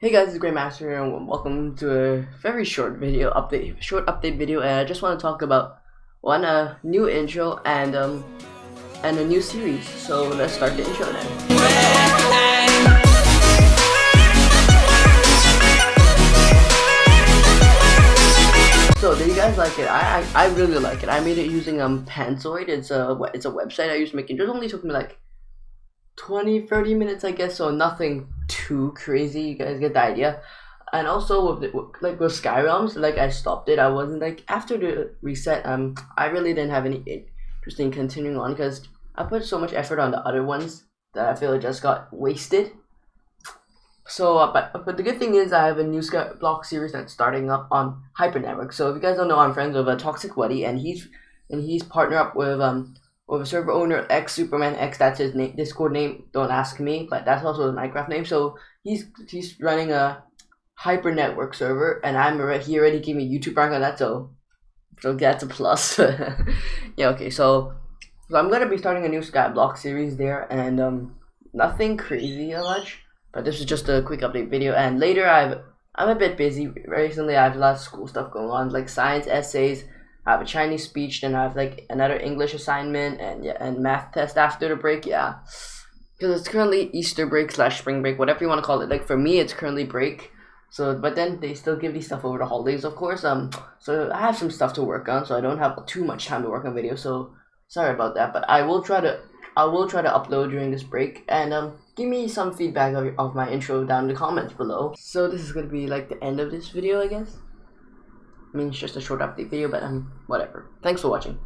Hey guys, it's Great Master here, and welcome to a very short video update, short update video. And I just want to talk about one uh, new intro and um and a new series. So let's start the intro then. So do you guys like it? I, I I really like it. I made it using um Panzoid. It's a it's a website I used to make it. It only took me like 20 30 minutes i guess so nothing too crazy you guys get the idea. And also with the, like with Sky Realms, like i stopped it. I wasn't like after the reset um i really didn't have any interest in continuing on because i put so much effort on the other ones that i feel it just got wasted. So uh, but but the good thing is i have a new Skyblock series that's starting up on hyper network. So if you guys don't know i'm friends with a ToxicWutty and he's and he's partnered up with um with the server owner X Superman X. That's his name, Discord name. Don't ask me, but that's also his Minecraft name. So he's he's running a hyper network server, and I'm already, he already gave me YouTube rank on that. So so that's a plus. yeah. Okay. So so I'm gonna be starting a new Skyblock series there, and um nothing crazy much. But this is just a quick update video, and later I've I'm a bit busy recently. I have a lot of school stuff going on, like science essays I have a Chinese speech, then I have like another English assignment and yeah, and math test after the break. Yeah, because it's currently Easter break slash spring break, whatever you want to call it. Like for me, it's currently break. So, but then they still give these stuff over the holidays, of course. Um, so I have some stuff to work on, so I don't have too much time to work on videos. So sorry about that, but I will try to I will try to upload during this break and um give me some feedback of, of my intro down in the comments below. So this is gonna be like the end of this video, I guess. I mean, it's just a short update video, but um, whatever. Thanks for watching.